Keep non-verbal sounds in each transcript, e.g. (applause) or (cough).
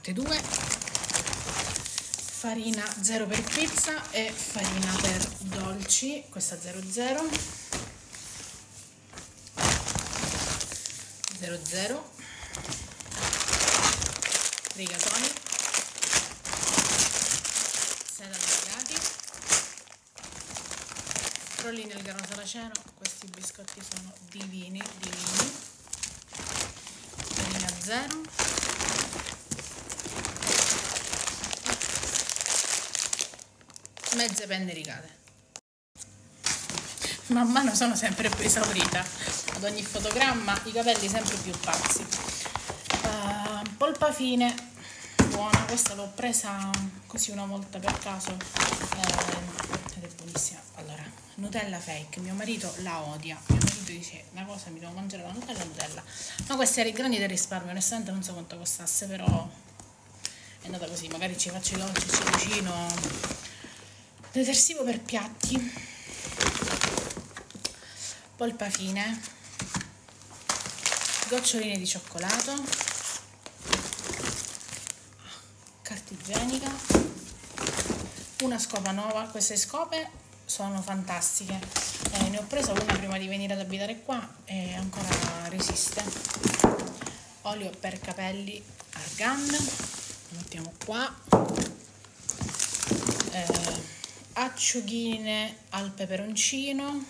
parte 2 farina 0 per pizza e farina per dolci questa 00 00 rigatoni. Seta tagliati rollini al grano saraceno questi biscotti sono divini divini. Farina 0 mezze penne rigate man mano sono sempre più esaurita. Ad ogni fotogramma i capelli sempre più pazzi. Uh, polpa fine. Buona questa l'ho presa così una volta per caso. Eh, ed è buonissima. Allora Nutella fake. Mio marito la odia. Mio marito dice una cosa mi devo mangiare la Nutella Nutella. Ma questi erano i grandi del risparmio. Onestamente non so quanto costasse però è andata così. Magari ci faccio i dolci ci cucino detersivo per piatti. Polpa fine. Goccioline di cioccolato. Carta igienica. Una scopa nuova. Queste scope sono fantastiche. Eh, ne ho presa una prima di venire ad abitare qua e ancora resiste. Olio per capelli argan mettiamo qua. Eh, acciughine al peperoncino.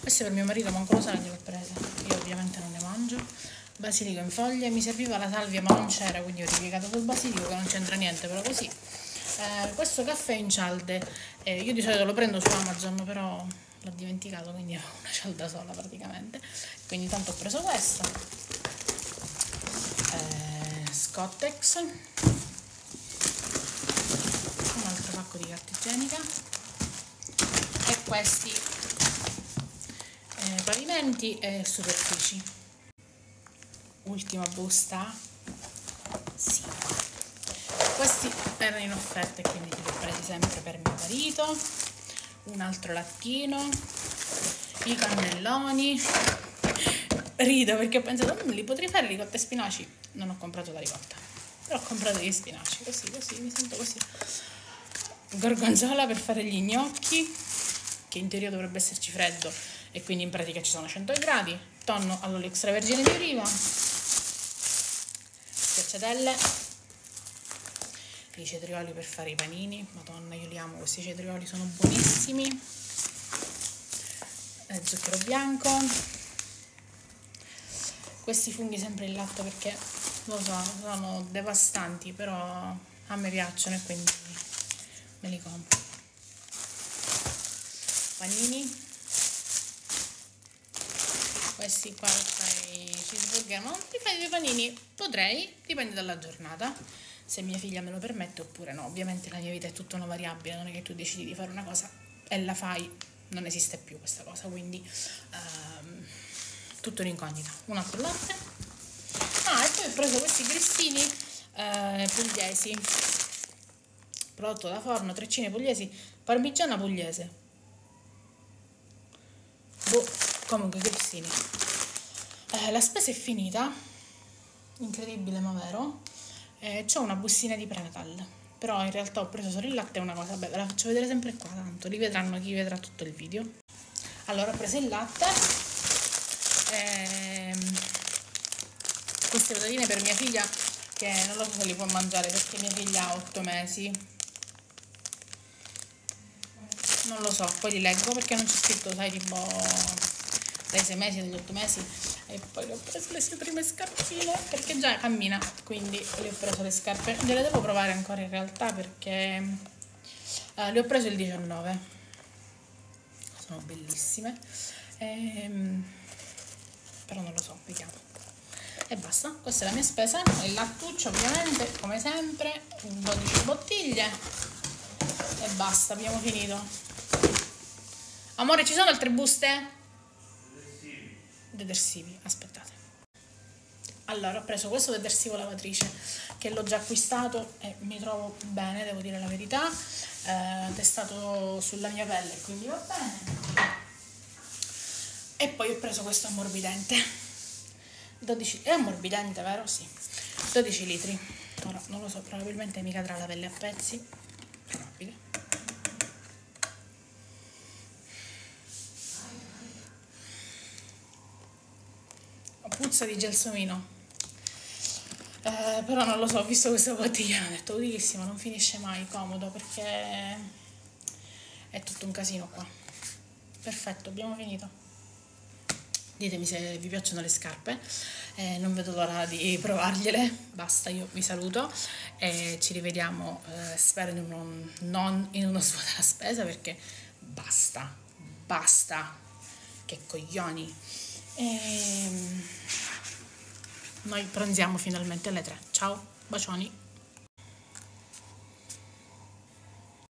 Questo per mio marito manco lo sa che gliel'ho presa. Io ovviamente non ne mangio. Basilico in foglie mi serviva la salvia ma non c'era quindi ho ripiegato col basilico che non c'entra niente però così. Eh, questo caffè in cialde. Eh, io di solito lo prendo su Amazon però l'ho dimenticato quindi ho una cialda sola praticamente. Quindi tanto ho preso questo eh, Scottex igienica e questi eh, pavimenti e superfici. Ultima busta. Sì. questi erano in offerta e quindi li ho presi sempre per mio marito. Un altro lattino i cannelloni. Rido perché ho pensato mm, li potrei fare ricotta e spinaci. Non ho comprato la ricotta. Però ho comprato gli spinaci. Così così mi sento così gorgonzola per fare gli gnocchi che in teoria dovrebbe esserci freddo e quindi in pratica ci sono 100 gradi. Tonno all'olio extravergine di oliva schiacciatelle i cetrioli per fare i panini. Madonna io li amo questi cetrioli sono buonissimi. E zucchero bianco. Questi funghi sempre in latte perché lo so sono devastanti però a me piacciono e quindi me li compro. Panini. Questi qua per fare i cheeseburger ma li fai dei panini? Potrei dipende dalla giornata. Se mia figlia me lo permette oppure no. Ovviamente la mia vita è tutta una variabile non è che tu decidi di fare una cosa e la fai. Non esiste più questa cosa quindi um, tutto un'incognita un altro latte ah e poi ho preso questi grissini eh, pugliesi prodotto da forno, treccine pugliesi, parmigiana pugliese. Boh, comunque grissini. Eh, la spesa è finita, incredibile ma vero. Eh, c'ho una bustina di prenatal, però in realtà ho preso solo il latte e una cosa, ve la faccio vedere sempre qua, tanto li vedranno chi vedrà tutto il video. Allora ho preso il latte, ehm, queste patatine per mia figlia che non lo so se li può mangiare perché mia figlia ha 8 mesi non lo so, poi li leggo perché non c'è scritto, sai, tipo dai 6 mesi, dagli 8 mesi. E poi le ho preso le sue prime scarpine perché già cammina, quindi le ho preso le scarpe, gliele devo provare ancora in realtà perché uh, le ho preso il 19, sono bellissime, ehm, però non lo so, vediamo. E basta, questa è la mia spesa, il lattuccio ovviamente, come sempre, 12 bottiglie. E basta, abbiamo finito. Amore, ci sono altre buste? Detersivi. Detersivi, aspettate. Allora, ho preso questo detersivo lavatrice che l'ho già acquistato e mi trovo bene, devo dire la verità. Eh, testato sulla mia pelle, quindi va bene. E poi ho preso questo ammorbidente. 12, è ammorbidente, vero? Sì. 12 litri. ora non lo so probabilmente mi cadrà la pelle a pezzi puzza di gelsomino eh, però non lo so, ho visto questa bottiglia, ho detto utilissima, non finisce mai, comodo perché è tutto un casino qua. Perfetto, abbiamo finito. Ditemi se vi piacciono le scarpe, eh, non vedo l'ora di provargliele. Basta, io vi saluto e ci rivediamo, eh, spero in uno, non in uno (laughs) svuota la spesa perché basta, basta, che coglioni. Ehm, noi pranziamo finalmente alle 3. Ciao, bacioni.